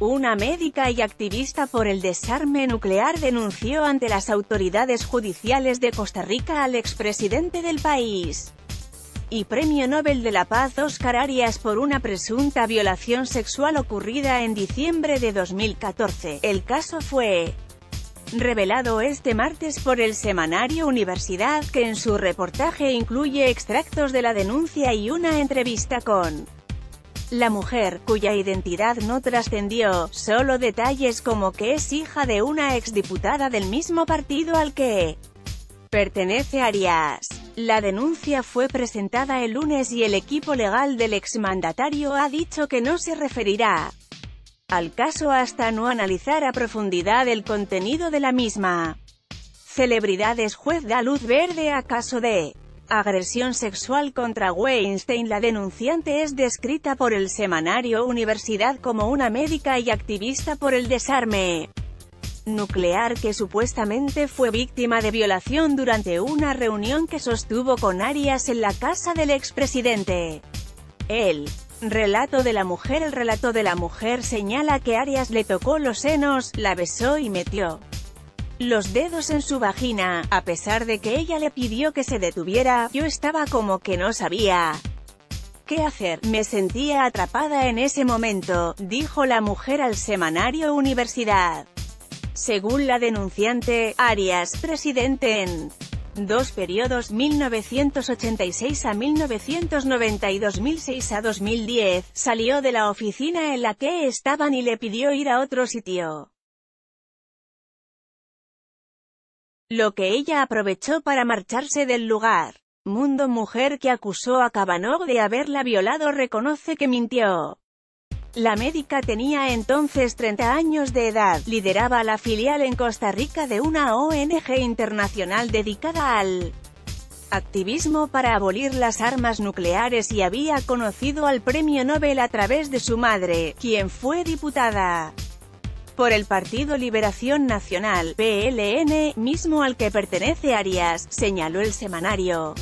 Una médica y activista por el desarme nuclear denunció ante las autoridades judiciales de Costa Rica al expresidente del país y Premio Nobel de la Paz Oscar Arias por una presunta violación sexual ocurrida en diciembre de 2014. El caso fue revelado este martes por el semanario Universidad, que en su reportaje incluye extractos de la denuncia y una entrevista con la mujer, cuya identidad no trascendió, solo detalles como que es hija de una exdiputada del mismo partido al que pertenece Arias. La denuncia fue presentada el lunes y el equipo legal del exmandatario ha dicho que no se referirá al caso hasta no analizar a profundidad el contenido de la misma. Celebridades juez da luz verde a caso de agresión sexual contra Weinstein La denunciante es descrita por el semanario Universidad como una médica y activista por el desarme nuclear que supuestamente fue víctima de violación durante una reunión que sostuvo con Arias en la casa del expresidente. El relato de la mujer El relato de la mujer señala que Arias le tocó los senos, la besó y metió los dedos en su vagina, a pesar de que ella le pidió que se detuviera, yo estaba como que no sabía qué hacer, me sentía atrapada en ese momento, dijo la mujer al semanario Universidad. Según la denunciante, Arias, presidente en dos periodos 1986 a 1990 y 2006 a 2010, salió de la oficina en la que estaban y le pidió ir a otro sitio. Lo que ella aprovechó para marcharse del lugar. Mundo Mujer que acusó a Kavanaugh de haberla violado reconoce que mintió. La médica tenía entonces 30 años de edad, lideraba la filial en Costa Rica de una ONG internacional dedicada al activismo para abolir las armas nucleares y había conocido al premio Nobel a través de su madre, quien fue diputada por el Partido Liberación Nacional, PLN, mismo al que pertenece Arias, señaló el semanario.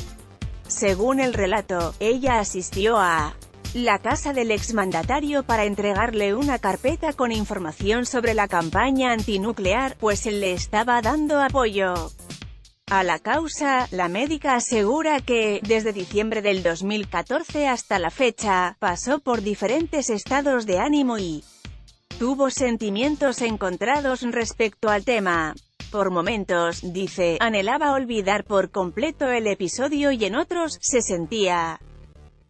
Según el relato, ella asistió a la casa del exmandatario para entregarle una carpeta con información sobre la campaña antinuclear, pues él le estaba dando apoyo. A la causa, la médica asegura que, desde diciembre del 2014 hasta la fecha, pasó por diferentes estados de ánimo y tuvo sentimientos encontrados respecto al tema. Por momentos, dice, anhelaba olvidar por completo el episodio y en otros, se sentía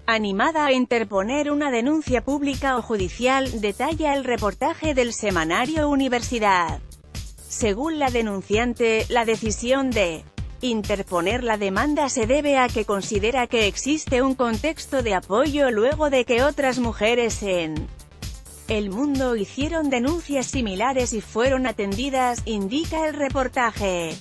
animada a interponer una denuncia pública o judicial, detalla el reportaje del semanario Universidad. Según la denunciante, la decisión de interponer la demanda se debe a que considera que existe un contexto de apoyo luego de que otras mujeres en el mundo hicieron denuncias similares y fueron atendidas, indica el reportaje.